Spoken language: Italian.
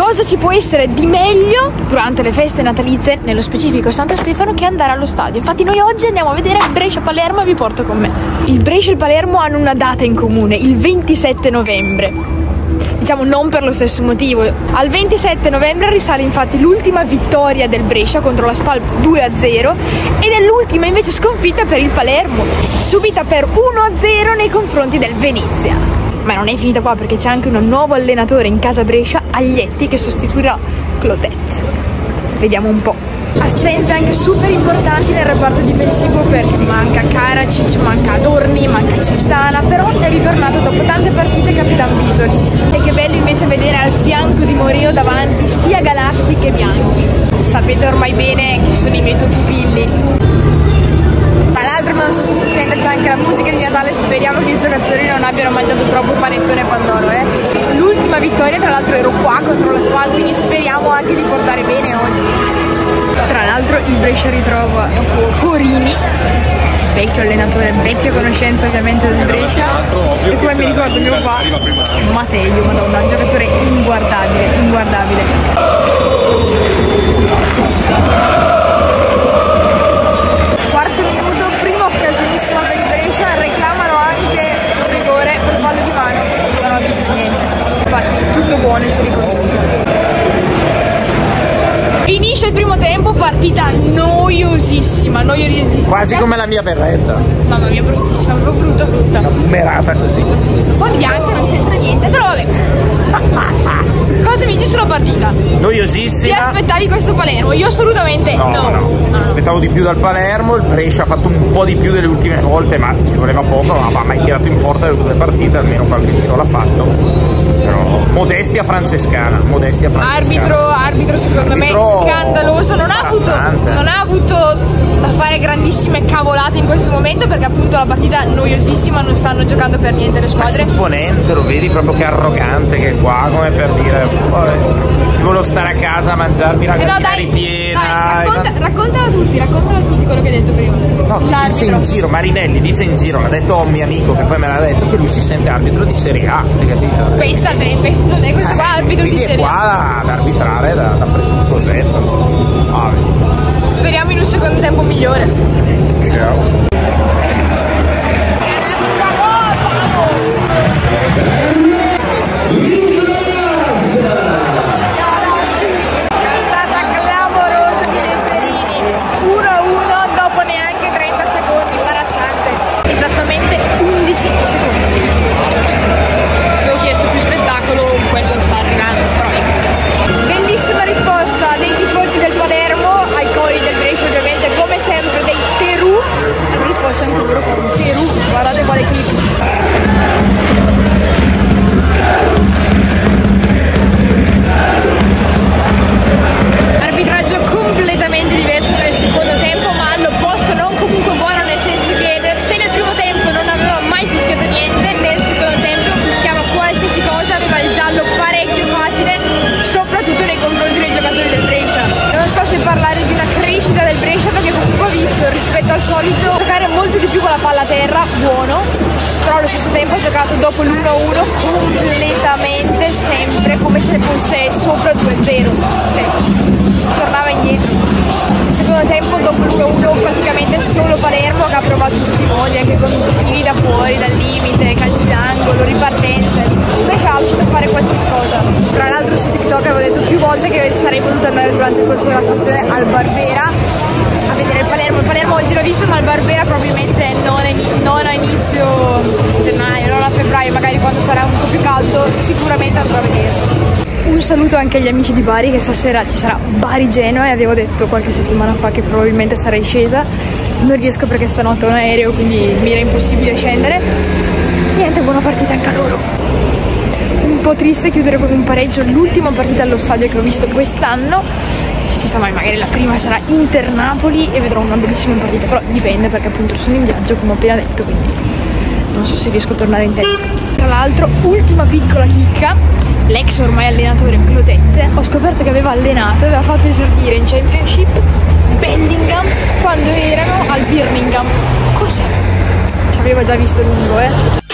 cosa ci può essere di meglio durante le feste natalizie, nello specifico Santo Stefano, che andare allo stadio. Infatti noi oggi andiamo a vedere Brescia-Palermo e vi porto con me. Il Brescia e il Palermo hanno una data in comune, il 27 novembre diciamo non per lo stesso motivo. Al 27 novembre risale infatti l'ultima vittoria del Brescia contro la Spal 2-0 ed è l'ultima invece sconfitta per il Palermo, subita per 1-0 nei confronti del Venezia. Ma non è finita qua perché c'è anche un nuovo allenatore in casa Brescia, Aglietti, che sostituirà Clotet. Vediamo un po'. Assenze anche super importanti nel reparto difensivo perché manca Karacic, manca Adorni, manca Cistana, però è ritornato dopo tante partite Capitan Bisoli. E che bello invece vedere al fianco di Moreo davanti sia Galazzi che Bianchi. Sapete ormai bene che sono i miei due pupilli. Tra l'altro non so se si sente c'è anche la musica di Natale, speriamo che i giocatori non abbiano mangiato troppo panettone Pandoro, eh. L'ultima vittoria tra l'altro ero qua contro la Spal, quindi speriamo anche di portare bene oggi. Tra l'altro il Brescia ritrova Corini, vecchio allenatore, vecchia conoscenza ovviamente del Brescia, e come mi ricordo mio papà, Matteo, madonna, un giocatore inguardabile, inguardabile. Il primo tempo, partita noiosissima, noiosissima. Quasi come la mia berretta. Mamma mia, bruttissima, proprio brutta, brutta. Una bumerata così. Poi bianca non c'entra niente, però vabbè. Cosa mi dici sulla partita? Noiosissima. Ti aspettavi questo Palermo? Io assolutamente no. No, no. no. Aspettavo di più dal Palermo, il Brescia ha fatto un po' di più delle ultime volte, ma ci voleva poco, non aveva mai tirato in porta le due partite, almeno qualche giro l'ha fatto. Però modestia francescana, modestia francescana. Arbitro, arbitro secondo Arbitro me scandaloso, non ha, avuto, non ha avuto da fare grandissime cavolate in questo momento perché appunto la partita noiosissima, non stanno giocando per niente le Ma squadre. supponente, lo vedi proprio che arrogante che è qua, come per dire, "Vabbè, volevo stare a casa a mangiarmi la Eh no, dai, ripiena. dai, e racconta, raccontalo a tutti, raccontalo a tutti quello che hai detto prima. No, dice L'arbitro. in giro, Marinelli dice in giro, l'ha detto a un mio amico che poi me l'ha detto, che lui si sente arbitro di Serie A, hai capito? Pensa a te, pensa a te, questo qua è arbitro di è serie. A. qua ad arbitrare da, da presupposetto. Ah, vedi. Speriamo in un secondo tempo migliore. Ciao. 体でこれキープ rispetto al solito giocare molto di più con la palla a terra buono però allo stesso tempo ha giocato dopo l'1-1 completamente sempre come se fosse sopra 2-0 cioè, tornava indietro. Nel secondo tempo, dopo l'1-1, praticamente solo Palermo che ha provato tutti i modi, anche con tiri da fuori, dal limite, calci d'angolo, ripartenze. Ha lasciato fare qualsiasi cosa. Tra l'altro su TikTok avevo detto più volte che sarei potuta andare durante il corso della stagione al Barbera il Oggi l'ho visto, ma il Barbera probabilmente non, è, non a inizio gennaio, non a febbraio, magari quando sarà un po' più caldo, sicuramente andrò a vedere. Un saluto anche agli amici di Bari che stasera ci sarà Bari Genoa e avevo detto qualche settimana fa che probabilmente sarei scesa. Non riesco perché stanotte ho un aereo quindi mi era impossibile scendere. Niente, buona partita anche a loro. Un po' triste chiudere con un pareggio l'ultima partita allo stadio che ho visto quest'anno. Sa mai, magari la prima sarà Inter-Napoli e vedrò una bellissima partita, però dipende perché appunto sono in viaggio come ho appena detto, quindi non so se riesco a tornare in tempo. Tra l'altro, ultima piccola chicca, l'ex ormai allenatore Clodette, ho scoperto che aveva allenato e aveva fatto esordire in Championship Bellingham quando erano al Birmingham. Cos'è? Ci aveva già visto lungo, eh?